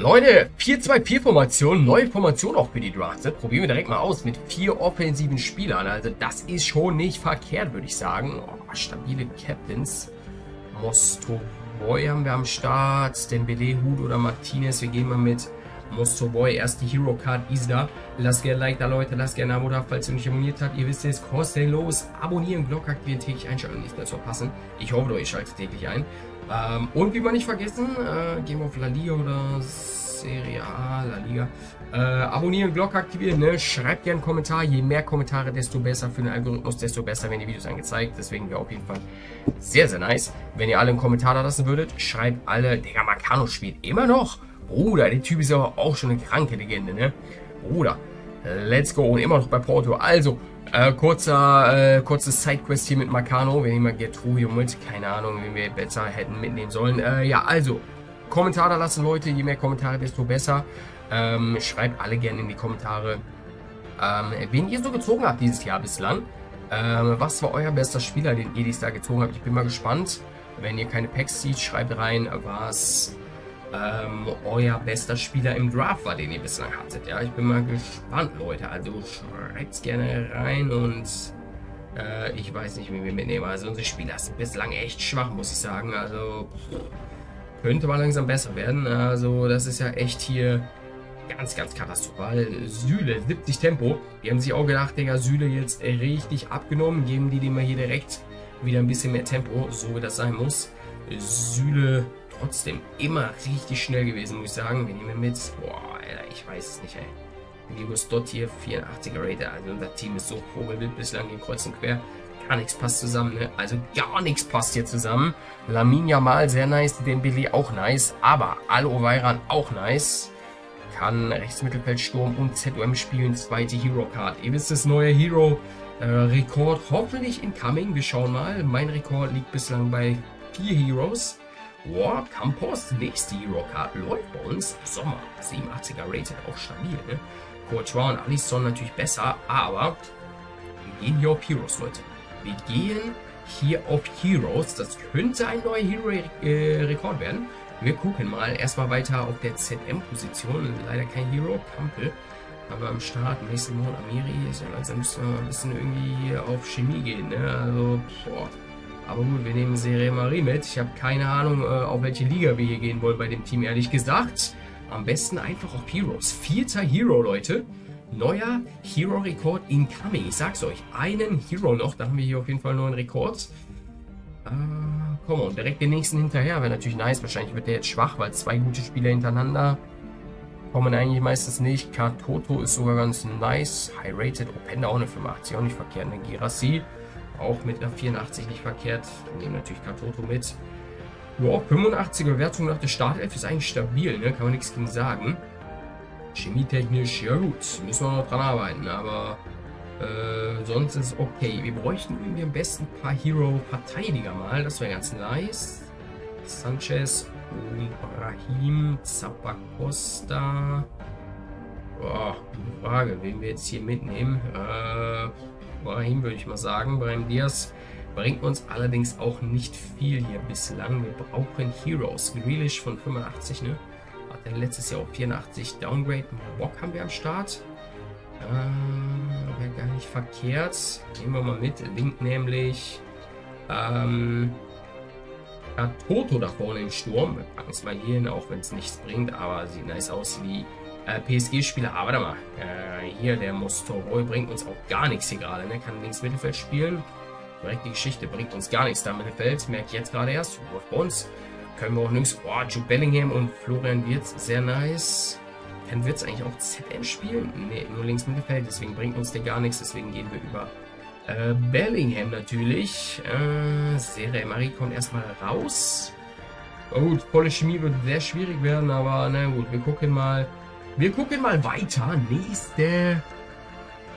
Leute, 4-2-4-Formation, neue Formation auch für die Drafted. Probieren wir direkt mal aus mit vier offensiven Spielern. Also das ist schon nicht verkehrt, würde ich sagen. Oh, stabile Captains. Mostovoy haben wir am Start. Dembele, Hud oder Martinez. Wir gehen mal mit Mostovoy. Erste Hero Card Isla. Lasst gerne Like da, Leute. Lasst gerne ein Abo da, falls ihr nicht abonniert habt. Ihr wisst es, kostenlos. Abonnieren, Glocke aktivieren, täglich einschalten, nicht mehr zu verpassen. Ich hoffe, ihr schaltet täglich ein. Ähm, und wie wir nicht vergessen, äh, wir auf La Liga oder Serie A, La Liga. Äh, abonnieren, Glocke aktivieren, ne? Schreibt gerne einen Kommentar. Je mehr Kommentare, desto besser für den Algorithmus, desto besser werden die Videos angezeigt. Deswegen wäre auf jeden Fall sehr, sehr nice, wenn ihr alle einen Kommentar da lassen würdet. Schreibt alle, Digga, Marcano spielt immer noch. Bruder, der Typ ist aber auch schon eine kranke Legende, ne? Bruder, let's go. Und immer noch bei Porto. Also, äh, kurzer, äh, kurzes Sidequest hier mit Marcano. Wir nehmen mal Gertrude mit. Keine Ahnung, wie wir besser hätten mitnehmen sollen. Äh, ja, also, Kommentar da lassen, Leute. Je mehr Kommentare, desto besser. Ähm, schreibt alle gerne in die Kommentare, ähm, wen ihr so gezogen habt dieses Jahr bislang. Ähm, was war euer bester Spieler, den ihr dieses Jahr gezogen habt? Ich bin mal gespannt. Wenn ihr keine Packs seht, schreibt rein, was ähm, euer bester Spieler im Draft war, den ihr bislang hattet. Ja, ich bin mal gespannt, Leute. Also schreibt gerne rein und äh, ich weiß nicht, wie wir mitnehmen. Also unsere Spieler sind bislang echt schwach, muss ich sagen. Also könnte mal langsam besser werden. Also das ist ja echt hier ganz, ganz katastrophal. Süle, 70 Tempo. Die haben sich auch gedacht, Digga, Süle jetzt richtig abgenommen. Geben die dem mal hier direkt wieder ein bisschen mehr Tempo, so wie das sein muss. Süle trotzdem immer richtig schnell gewesen, muss ich sagen. Wir nehmen mit. Boah, Alter, ich weiß es nicht, ey. Diego Stott hier, 84er Rater. Also unser Team ist so vogelwild bislang hier kreuz und quer. Gar nichts passt zusammen, ne? Also gar nichts passt hier zusammen. Lamin Yamal sehr nice, den Billy auch nice. Aber Alo Vairan auch nice. Kann Rechtsmittelfeldsturm und ZOM spielen. Zweite Hero Card. Ihr wisst das neue Hero äh, Rekord hoffentlich incoming. Wir schauen mal. Mein Rekord liegt bislang bei vier Heroes. Wow, Campos, nächste Hero Card läuft bei uns. Sommer, 87er Rated, auch stabil, ne? Courtois und Alisson natürlich besser, aber wir gehen hier auf Heroes, Leute. Wir gehen hier auf Heroes. Das könnte ein neuer Hero-Rekord äh, werden. Wir gucken mal erstmal weiter auf der ZM-Position. Leider kein Hero, Kampel. Aber am Start, nächsten Monat Amiri, so langsam müssen wir ein bisschen irgendwie auf Chemie gehen, ne? Also, boah. Aber gut, wir nehmen Serie Marie mit. Ich habe keine Ahnung, äh, auf welche Liga wir hier gehen wollen bei dem Team, ehrlich gesagt. Am besten einfach auf Heroes. Vierter Hero, Leute. Neuer Hero-Rekord incoming. Ich sag's euch, einen Hero noch. Da haben wir hier auf jeden Fall einen Rekord. Äh, komm on, direkt den nächsten hinterher. Wäre natürlich nice. Wahrscheinlich wird der jetzt schwach, weil zwei gute Spieler hintereinander kommen eigentlich meistens nicht. Katoto ist sogar ganz nice. High rated. Openda auch eine 85, auch nicht verkehrt. Eine Girassi auch mit einer 84 nicht verkehrt. Wir nehmen natürlich Katoto mit. Ja, 85er Wertung nach der Startelf ist eigentlich stabil, ne? Kann man nichts gegen sagen. Chemietechnisch, ja gut, müssen wir noch dran arbeiten, aber äh, sonst ist es okay. Wir bräuchten irgendwie am besten ein paar Hero-Verteidiger mal, das wäre ganz nice. Sanchez und Brahim, Zapacosta. Boah, gute Frage, wen wir jetzt hier mitnehmen. Äh, Brahim würde ich mal sagen. Brahim Diaz bringt uns allerdings auch nicht viel hier bislang. Wir brauchen Heroes. Grealish von 85, ne? Hat er letztes Jahr auf 84 Downgrade. Bock haben wir am Start. Ähm, Wäre gar nicht verkehrt. Nehmen wir mal mit. Link nämlich. Ähm, ja, Toto da vorne im Sturm. Wir packen es mal hier hin, auch wenn es nichts bringt. Aber sieht nice aus wie äh, PSG-Spieler. Aber warte mal. Äh, hier, der Mostoroy bringt uns auch gar nichts hier gerade. Ne? Kann links Mittelfeld spielen. Direkt die Geschichte bringt uns gar nichts da im Mittelfeld. Merke ich jetzt gerade erst. Bei uns können wir auch links. Boah, Jude Bellingham und Florian Wirtz. Sehr nice. Kann Wirtz eigentlich auch ZM spielen? Ne, nur links Mittelfeld. Deswegen bringt uns der gar nichts. Deswegen gehen wir über äh, Bellingham natürlich. Äh, Serie Marie kommt erstmal raus. Oh gut, volle Chemie wird sehr schwierig werden, aber na gut, wir gucken mal. Wir gucken mal weiter. Nächste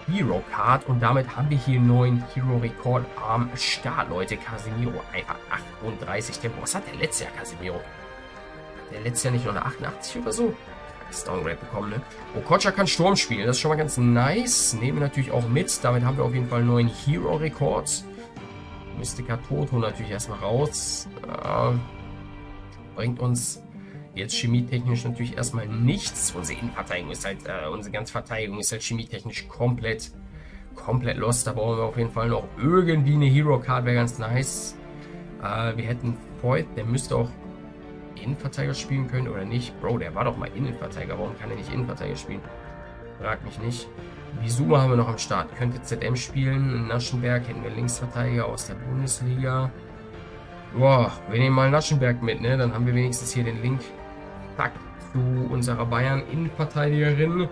Hero Card. Und damit haben wir hier einen neuen Hero Rekord am Start, Leute. Casemiro einfach 38 Tempo. Was hat der letzte Jahr, Casemiro? Hat der letzte Jahr nicht nur eine 88 oder so? Das Downgrade bekommen, ne? Okocha kann Sturm spielen. Das ist schon mal ganz nice. Nehmen wir natürlich auch mit. Damit haben wir auf jeden Fall einen neuen Hero Rekord. Mystica Toto natürlich erstmal raus. Äh, bringt uns jetzt chemietechnisch natürlich erstmal nichts. Unsere Innenverteidigung ist halt, äh, unsere ganze Verteidigung ist halt chemietechnisch komplett, komplett lost. Da brauchen wir auf jeden Fall noch irgendwie eine Hero Card, wäre ganz nice. Äh, wir hätten Void, der müsste auch Innenverteidiger spielen können oder nicht. Bro, der war doch mal Innenverteidiger. Warum kann er nicht Innenverteidiger spielen? Frag mich nicht. Bisuma haben wir noch am Start. Könnte ZM spielen. Naschenberg hätten wir Linksverteidiger aus der Bundesliga. Boah, wir nehmen mal Naschenberg mit, ne? Dann haben wir wenigstens hier den Link zack, zu unserer Bayern-Innenverteidigerin.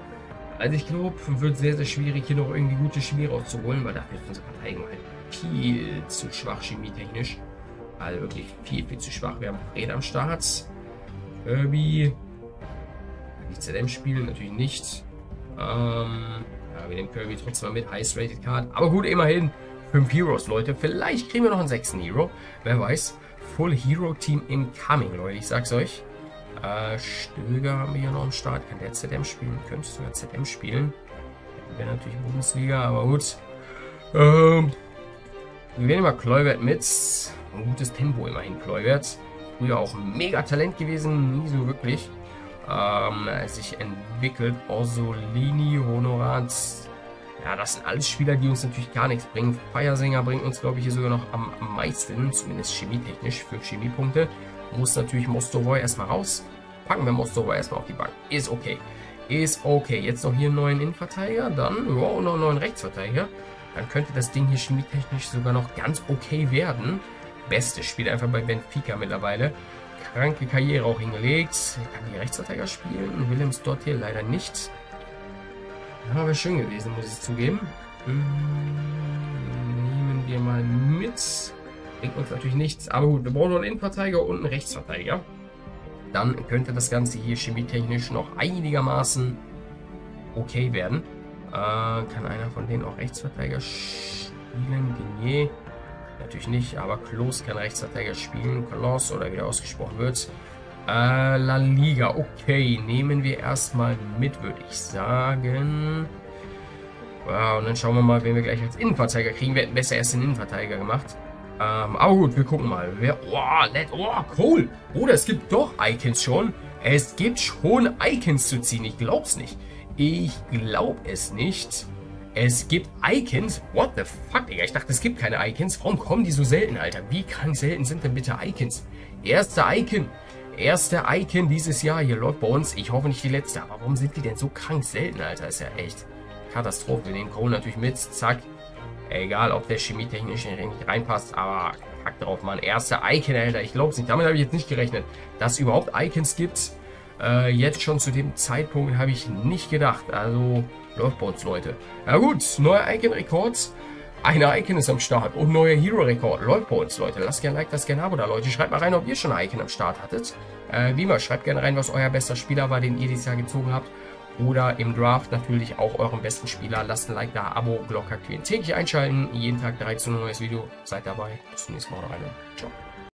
Also ich glaube, wird sehr, sehr schwierig, hier noch irgendwie gute Chemie rauszuholen, weil dafür ist unsere Verteidigung halt viel zu schwach chemietechnisch. Also wirklich viel, viel zu schwach. Wir haben Fred am Start. Kirby. Die ZM spielen natürlich nicht. Ähm, ja, wir nehmen Kirby trotzdem mal mit. Highest Rated Card. Aber gut, immerhin. 5 Heroes, Leute. Vielleicht kriegen wir noch einen sechsten Hero. Wer weiß. Full Hero Team incoming, Leute. Ich sag's euch. Äh, Stöger haben wir hier noch am Start. Kann der ZM spielen? Könntest du ja ZM spielen? Wäre natürlich Bundesliga, aber gut. Ähm, wir nehmen mal Kleubert mit. Ein gutes Tempo immerhin, Kleubert. Früher auch ein mega Talent gewesen, nie so wirklich. Ähm, sich entwickelt. Orsolini, Honorat. Ja, das sind alles Spieler, die uns natürlich gar nichts bringen. Feiersänger bringt uns, glaube ich, hier sogar noch am, am meisten, zumindest chemietechnisch, für Chemiepunkte. Muss natürlich Mostovoy erstmal raus. Packen wir Mostovoy erstmal auf die Bank. Ist okay. Ist okay. Jetzt noch hier einen neuen Innenverteidiger. Dann, wow, noch einen neuen Rechtsverteidiger. Dann könnte das Ding hier chemietechnisch sogar noch ganz okay werden. Beste spielt einfach bei Benfica mittlerweile. Kranke Karriere auch hingelegt. Kann die Rechtsverteidiger spielen. Willems dort hier leider nicht. Ja, wäre schön gewesen, muss ich zugeben. Hm, nehmen wir mal mit. Bringt uns natürlich nichts. Aber gut, wir brauchen noch einen Innenverteidiger und einen Rechtsverteidiger. Dann könnte das Ganze hier chemietechnisch noch einigermaßen okay werden. Äh, kann einer von denen auch Rechtsverteidiger spielen? Dinier. Natürlich nicht, aber Klos kann Rechtsverteidiger spielen. Klos oder wie er ausgesprochen wird. Äh, La Liga. Okay, nehmen wir erstmal mit, würde ich sagen. Wow, und dann schauen wir mal, wen wir gleich als Innenverteidiger kriegen. Wir hätten besser erst den Innenverteidiger gemacht. Ähm, aber gut, wir gucken mal. Wer, oh, let, oh, cool. Oder es gibt doch Icons schon. Es gibt schon Icons zu ziehen. Ich glaub's nicht. Ich glaube es nicht. Es gibt Icons. What the fuck, Digga? Ich dachte, es gibt keine Icons. Warum kommen die so selten, Alter? Wie krank selten sind denn bitte Icons? Erster Icon. Erster Icon dieses Jahr. Hier läuft bei uns. Ich hoffe nicht die letzte. Aber warum sind die denn so krank selten, Alter? Ist ja echt Katastrophe. Wir nehmen Cole natürlich mit. Zack. Egal, ob der chemietechnisch nicht reinpasst. Aber kack drauf, Mann. Erster Icon, Alter. Ich glaube es nicht. Damit habe ich jetzt nicht gerechnet, dass es überhaupt Icons gibt. Äh, jetzt schon zu dem Zeitpunkt habe ich nicht gedacht. Also läuft bei uns, Leute. Na gut, neuer Icon-Rekord. Eine Icon ist am Start und neuer Hero-Rekord. Läuft bei uns, Leute. Lasst gerne ein Like, lasst gerne ein Abo da, Leute. Schreibt mal rein, ob ihr schon ein Icon am Start hattet. Äh, wie immer, schreibt gerne rein, was euer bester Spieler war, den ihr dieses Jahr gezogen habt. Oder im Draft natürlich auch euren besten Spieler. Lasst ein Like da, Abo, Glocke aktivieren. Täglich einschalten. Jeden Tag 13 Uhr neues Video. Seid dabei. Bis zum nächsten Mal. Ciao.